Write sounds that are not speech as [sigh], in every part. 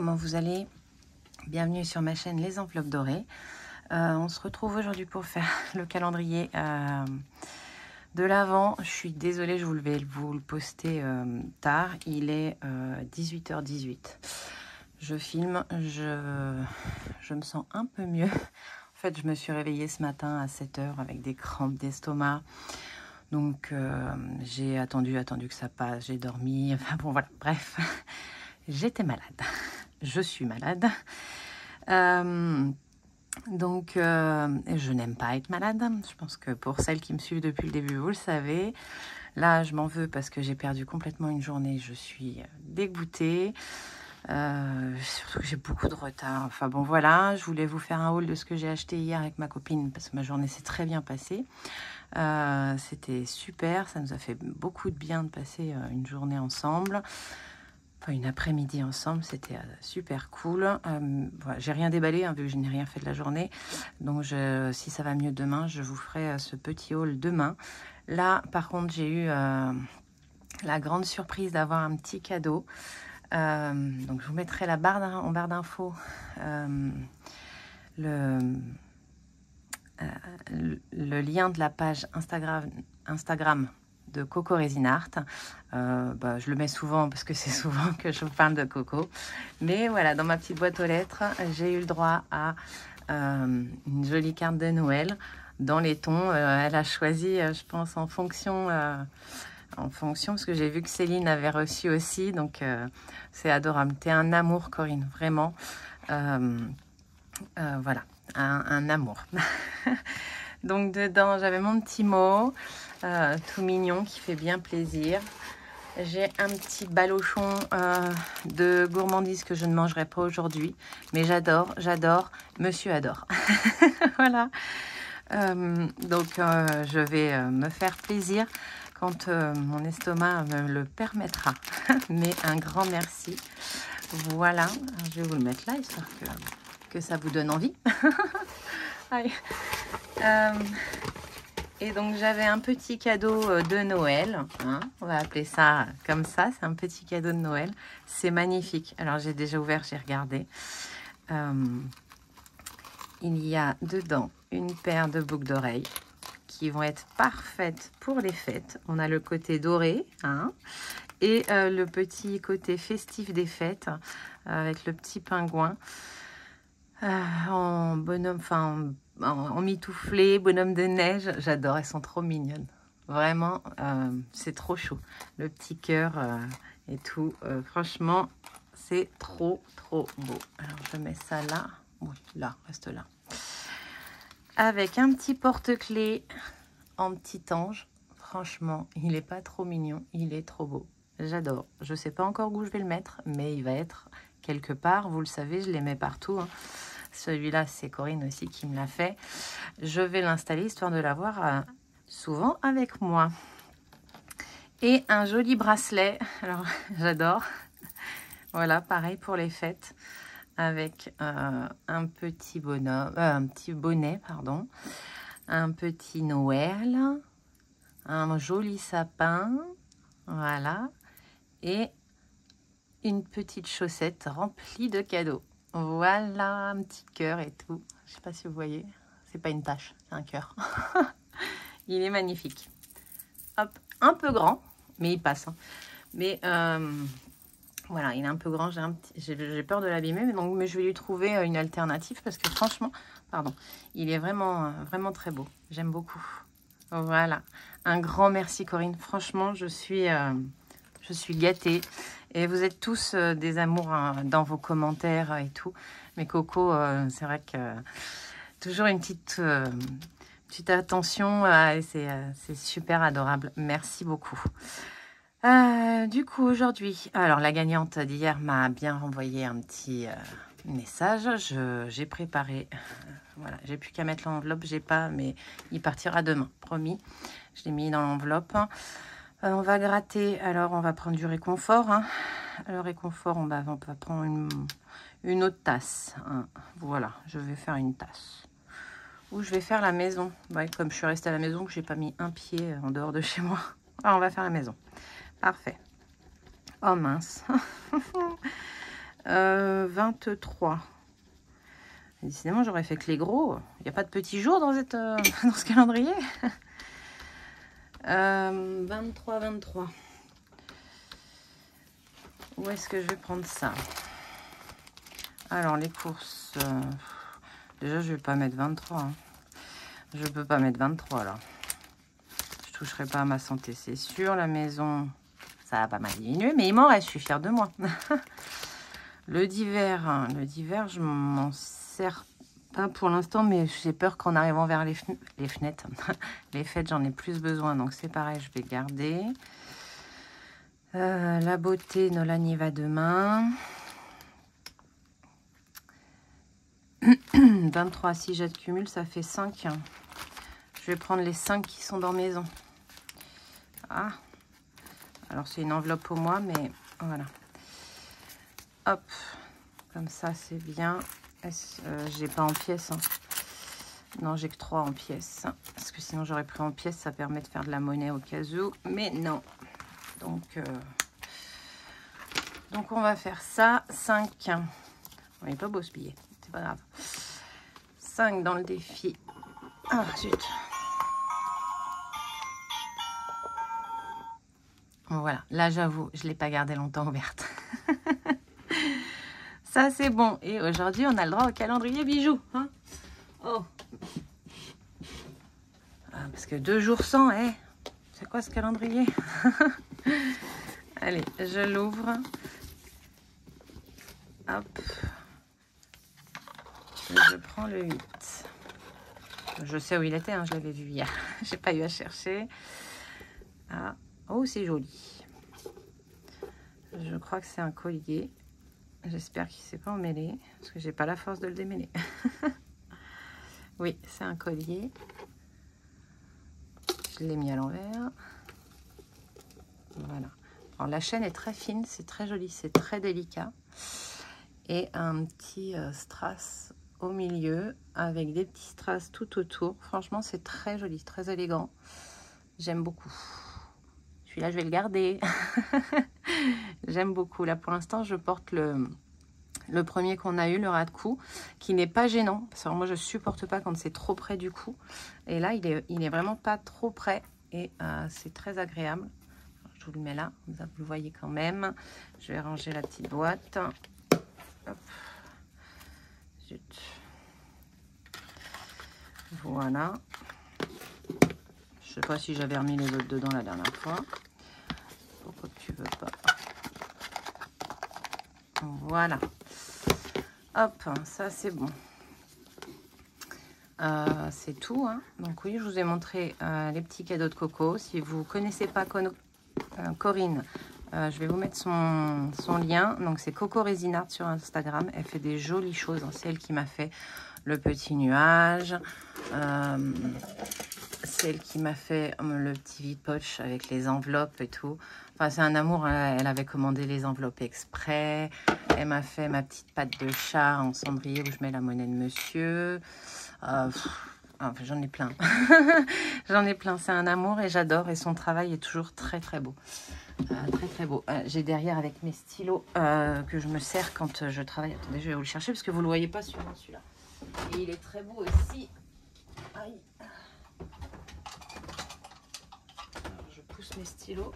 comment vous allez Bienvenue sur ma chaîne Les Enveloppes Dorées. Euh, on se retrouve aujourd'hui pour faire [laughs] le calendrier euh, de l'Avent. Je suis désolée, je vais vous le poster euh, tard. Il est 18h18. Je filme, je, je me sens un peu mieux. En fait, je me suis réveillée ce matin à 7h avec des crampes d'estomac. Donc, j'ai attendu, attendu que ça passe. J'ai dormi. [laughs] Enfin bon, voilà, bref. [laughs] J'étais malade. Je suis malade. Euh, donc, euh, je n'aime pas être malade. Je pense que pour celles qui me suivent depuis le début, vous le savez. Là, je m'en veux parce que j'ai perdu complètement une journée. Je suis dégoûtée. Euh, surtout que j'ai beaucoup de retard. Enfin bon, voilà. Je voulais vous faire un haul de ce que j'ai acheté hier avec ma copine parce que ma journée s'est très bien passée. C'était super. Ça nous a fait beaucoup de bien de passer une journée ensemble une après-midi ensemble, c'était euh, super cool. Euh, j'ai rien déballé hein, vu que je n'ai rien fait de la journée. Donc si ça va mieux demain, je vous ferai euh, ce petit haul demain. Là, par contre, j'ai eu la grande surprise d'avoir un petit cadeau. donc je vous mettrai la barre en barre d'infos le, lien de la page Instagram de Coco Resin Art. Euh, bah, je le mets souvent parce que c'est [laughs] souvent que je parle de Coco. Mais voilà, dans ma petite boîte aux lettres, j'ai eu le droit à euh, une jolie carte de Noël dans les tons. Euh, elle a choisi, je pense, en fonction, en fonction, parce que j'ai vu que Céline avait reçu aussi. Donc, c'est adorable. T'es un amour, Corinne, vraiment. voilà, un, un amour. [laughs] donc, dedans, j'avais mon petit mot. Euh, tout mignon qui fait bien plaisir. J'ai un petit balochon euh, de gourmandise que je ne mangerai pas aujourd'hui. Mais j'adore, j'adore. Monsieur adore. [laughs] voilà. Euh, donc, je vais me faire plaisir quand mon estomac me le permettra. [laughs] mais un grand merci. Voilà. Je vais vous le mettre là, histoire que, que ça vous donne envie. [laughs] Et donc j'avais un petit cadeau euh, de Noël, hein. on va appeler ça comme ça, c'est un petit cadeau de Noël. C'est magnifique. Alors j'ai déjà ouvert, j'ai regardé. Euh, il y a dedans une paire de boucles d'oreilles qui vont être parfaites pour les fêtes. On a le côté doré hein, et euh, le petit côté festif des fêtes avec le petit pingouin en bonhomme, en, mitouflé, bonhomme de neige. J'adore, elles sont trop mignonnes. Vraiment, euh, c'est trop chaud. Le petit cœur euh, et tout. Euh, franchement, c'est trop, trop beau. Alors, je mets ça là. Oui, là, reste là. Avec un petit porte-clés en petit ange. Franchement, il n'est pas trop mignon. Il est trop beau. J'adore. Je ne sais pas encore où je vais le mettre, mais il va être quelque part. Vous le savez, je les mets partout. Hein. Celui-là, c'est Corinne aussi qui me l'a fait. Je vais l'installer histoire de l'avoir euh, souvent avec moi. Et un joli bracelet. Alors, [laughs] j'adore. Voilà, pareil pour les fêtes. Avec euh, un petit bonhomme, euh, un petit bonnet, pardon. Un petit Noël. Un joli sapin. Voilà. Et une petite chaussette remplie de cadeaux. Voilà, un petit cœur et tout. Je sais pas si vous voyez. C'est pas une tâche, c'est un cœur. [laughs] il est magnifique. Hop, un peu grand, mais il passe. Hein. Mais euh, voilà, il est un peu grand. J'ai peur de l'abîmer, mais je vais lui trouver euh, une alternative parce que franchement, pardon, il est vraiment, euh, vraiment très beau. J'aime beaucoup. Voilà, un grand merci Corinne. Franchement, je suis, je suis gâtée. Et vous êtes tous euh, des amours hein, dans vos commentaires et tout. Mais Coco, euh, c'est vrai que toujours une petite, euh, petite attention. c'est super adorable. Merci beaucoup. du coup, aujourd'hui, alors la gagnante d'hier m'a bien renvoyé un petit message. J'ai préparé, voilà, j'ai plus qu'à mettre l'enveloppe, j'ai pas, mais il partira demain, promis. Je l'ai mis dans l'enveloppe. Euh, on va gratter, alors on va prendre du réconfort. Hein. Le réconfort, on va, prendre une, autre tasse. Hein. Voilà, je vais faire une tasse. Ou je vais faire la maison. comme je suis restée à la maison, que j'ai pas mis un pied en dehors de chez moi. Alors, [laughs] on va faire la maison. Parfait. Oh mince. [laughs] 23. Décidément, j'aurais fait que les gros. Il n'y a pas de petits jours dans, cette, [laughs] dans ce calendrier. 23, 23. Où est-ce que je vais prendre ça? Alors, les courses... déjà, je vais pas mettre 23. Hein. Je peux pas mettre 23, là. Je toucherai pas à ma santé, c'est sûr. La maison, ça va pas mal diminuer, mais il m'en reste, je suis fière de moi. [laughs] le d'hiver, hein, le d'hiver, je m'en sers pas pour l'instant, mais j'ai peur qu'en arrivant vers les, fenêtres, [laughs] les fêtes, j'en ai plus besoin. Donc c'est pareil, je vais garder. Euh, la beauté, Nolan y va demain. 23, si j'accumule, ça fait 5. Je vais prendre les 5 qui sont dans maison. Ah, alors c'est une enveloppe pour moi, mais voilà. Hop, comme ça c'est bien. Euh, j'ai pas en pièces. Hein. Non, j'ai que 3 en pièces. Parce que sinon j'aurais pris en pièces, ça permet de faire de la monnaie au cas où. Mais non. Donc, euh, donc on va faire ça. 5. On n'est pas beau ce billet. C'est pas grave. 5 dans le défi. Ah, zut. Voilà, là j'avoue, je ne l'ai pas gardé longtemps ouverte. Ça c'est bon. Et aujourd'hui, on a le droit au calendrier bijoux. Hein oh. Ah, parce que deux jours sans, eh c'est quoi ce calendrier? [laughs] Allez, je l'ouvre. Hop. je prends le 8. Je sais où il était, hein, je l'avais vu hier. [laughs] J'ai pas eu à chercher. Ah. Oh, c'est joli. Je crois que c'est un collier. J'espère qu'il ne s'est pas emmêlé, parce que j'ai pas la force de le démêler. [laughs] oui, c'est un collier. Je l'ai mis à l'envers. Voilà. Alors, la chaîne est très fine, c'est très joli, c'est très délicat. Et un petit euh, strass au milieu, avec des petits strass tout autour. Franchement, c'est très joli, très élégant. J'aime beaucoup. Celui-là, je vais le garder. [laughs] J'aime beaucoup. Là, pour l'instant, je porte le, le premier qu'on a eu, le rat de cou, qui n'est pas gênant. Parce que moi, je supporte pas quand c'est trop près du cou. Et là, il est, il est vraiment pas trop près. Et euh, c'est très agréable. je vous le mets là, vous le voyez quand même. Je vais ranger la petite boîte. Voilà. Je sais pas si j'avais remis les autres dedans la dernière fois. Pourquoi tu veux pas Voilà. Hop, ça c'est bon. Euh, c'est tout. Hein. Donc oui, je vous ai montré euh, les petits cadeaux de Coco. Si vous ne connaissez pas euh, Corinne, je vais vous mettre son, lien. Donc c'est Coco Résinard sur Instagram. Elle fait des jolies choses. C'est elle qui m'a fait le petit nuage. Celle qui m'a fait euh, le petit vide-poche avec les enveloppes et tout. Enfin, c'est un amour. Hein. Elle avait commandé les enveloppes exprès. Elle m'a fait ma petite pâte de chat en cendrier où je mets la monnaie de monsieur. Euh, enfin, j'en ai plein. [laughs] j'en ai plein. C'est un amour et j'adore. Et son travail est toujours très, très beau. Euh, très, très beau. J'ai derrière avec mes stylos que je me sers quand je travaille. Attendez, je vais vous le chercher parce que vous ne le voyez pas sur celui-là. Et il est très beau aussi. Aïe. Stylos.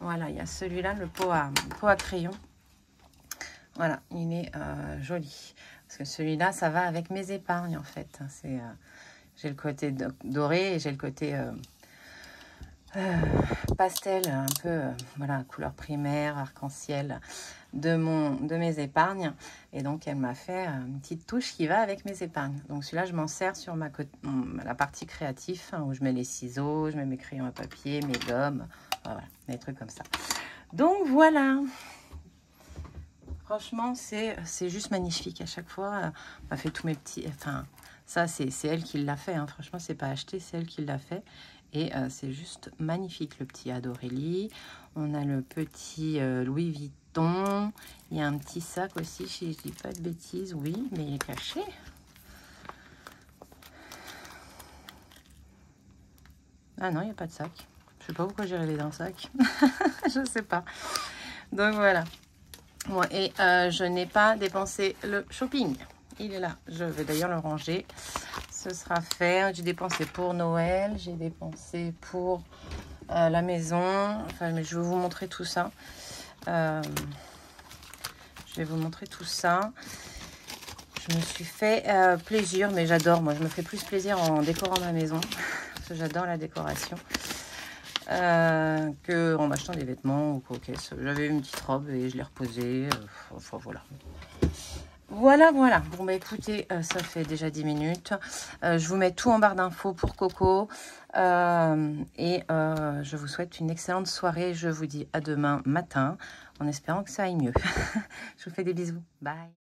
Voilà, il y a celui-là, le pot à, pot à crayon. Voilà, il est euh, joli. Parce que celui-là, ça va avec mes épargnes, en fait. C'est, euh, j'ai le côté doré et j'ai le côté euh, pastel, un peu, voilà, couleur primaire, arc-en-ciel de, mon, de mes épargnes. Et donc, elle m'a fait une petite touche qui va avec mes épargnes. Donc, celui-là, je m'en sers sur ma, la partie créative, hein, où je mets les ciseaux, je mets mes crayons à papier, mes gommes, voilà, des trucs comme ça. Donc, voilà. Franchement, c'est juste magnifique. À chaque fois, on m'a fait tous mes petits... Enfin, ça, c'est elle qui l'a fait. Hein. Franchement, c'est pas acheté, c'est elle qui l'a fait. Et euh, c'est juste magnifique, le petit Adorelli. On a le petit euh, Louis Vuitton il y a un petit sac aussi, si je dis pas de bêtises. Oui, mais il est caché. Ah non, il n'y a pas de sac. Je sais pas pourquoi j'ai rêvé d'un sac. [laughs] je sais pas. Donc voilà. et euh, je n'ai pas dépensé le shopping. Il est là. Je vais d'ailleurs le ranger. Ce sera fait. J'ai dépensé pour Noël. J'ai dépensé pour euh, la maison. Enfin, mais je vais vous montrer tout ça. Euh, je vais vous montrer tout ça. Je me suis fait plaisir, mais j'adore. Moi, je me fais plus plaisir en décorant ma maison. [laughs] Parce que j'adore la décoration. Euh, que en m'achetant des vêtements ou quoi. J'avais une petite robe et je l'ai reposée. Euh, enfin voilà. Voilà, voilà. Bon, bah écoutez, euh, ça fait déjà 10 minutes. je vous mets tout en barre d'infos pour Coco. et je vous souhaite une excellente soirée. Je vous dis à demain matin en espérant que ça aille mieux. [laughs] je vous fais des bisous. Bye.